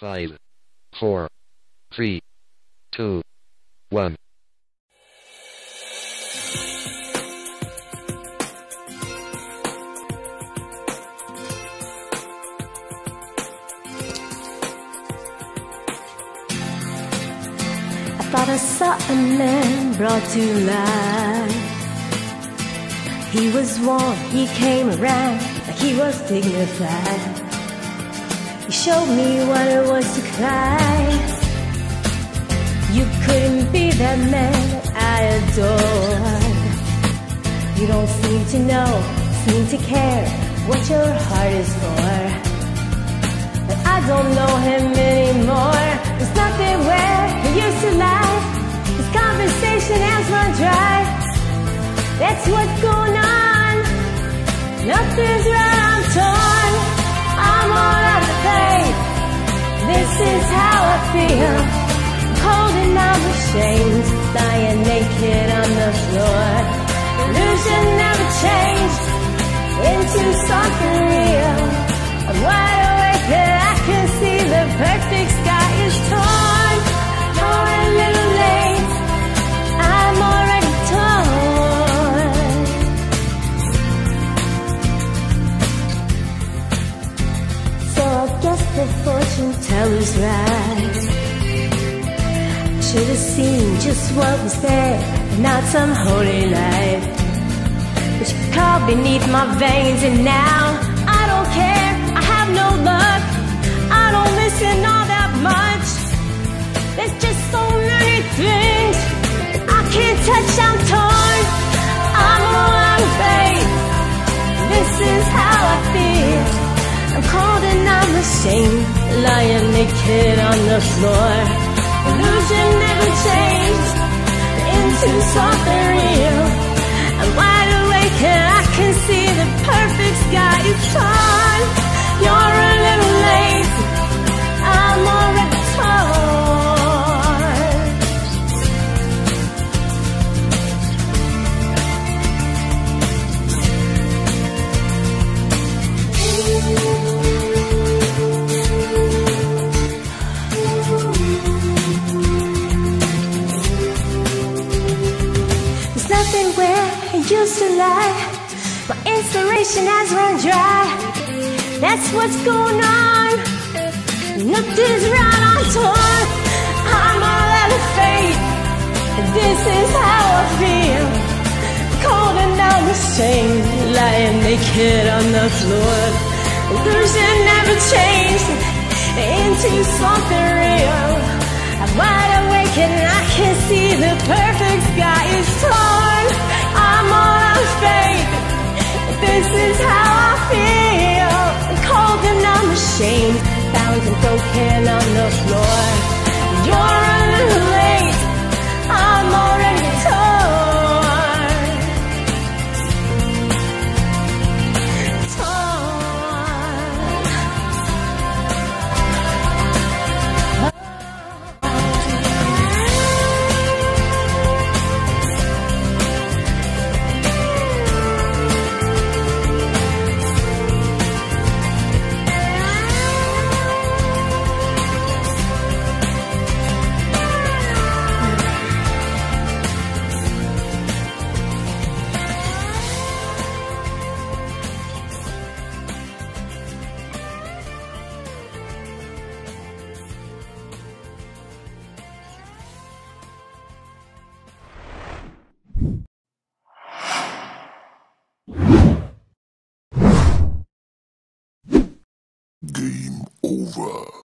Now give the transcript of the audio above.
Five, four, three, two, one. I thought I saw a man brought to life. He was warm, he came around like he was dignified. Showed me what it was to cry. You couldn't be that man I adored. You don't seem to know, seem to care what your heart is for. But I don't know him anymore. There's nothing where he used to lie. His conversation has run dry. That's what's going on. Nothing's right, feel. Cold and I'm ashamed. Lying naked on the floor. Illusion never changed into something real. I'm wide awake and I can see the perfect sky is torn. You're a little late. I'm already torn. So I guess the fortune teller's right. Should have seen just what was there, not some holy light. You crawled beneath my veins, and now lying naked on the floor. Illusion never changed into something real. I'm wide awake used to lie. My inspiration has run dry. That's what's going on. Nothing's right on torn. I'm all out of faith. This is how I feel. Cold and I'm ashamed. Lying naked on the floor. Illusion never changed into something real. I'm wide awake and I can see over.